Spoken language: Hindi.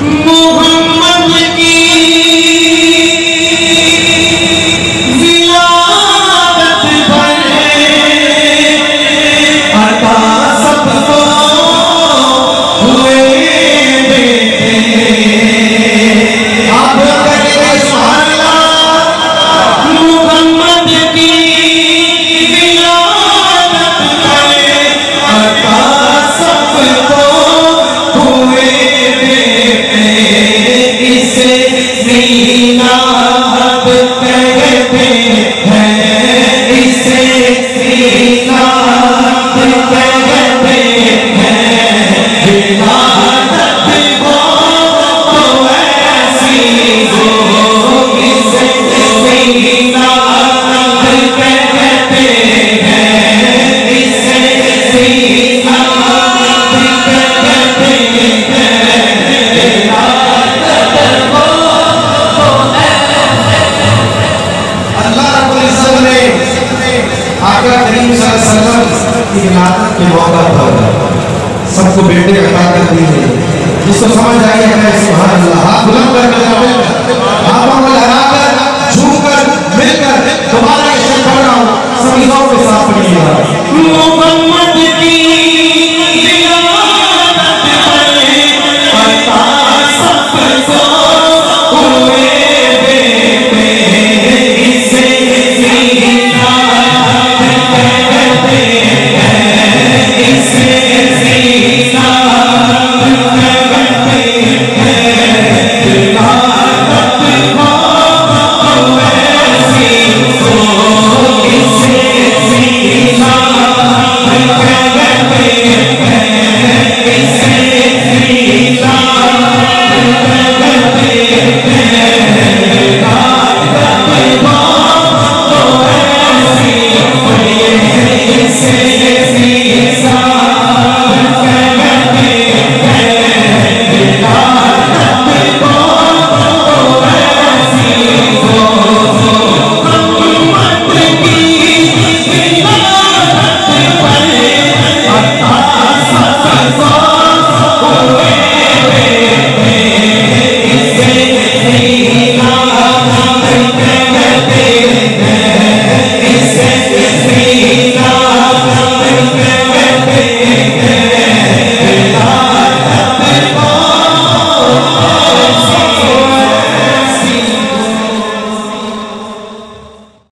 Muhammad me. शादी के मौका पर सबको बेटे अदा कर दी है। जिसको समझ आई है सुबह अल्लाह। बुलंद करके आवाज़ लहरा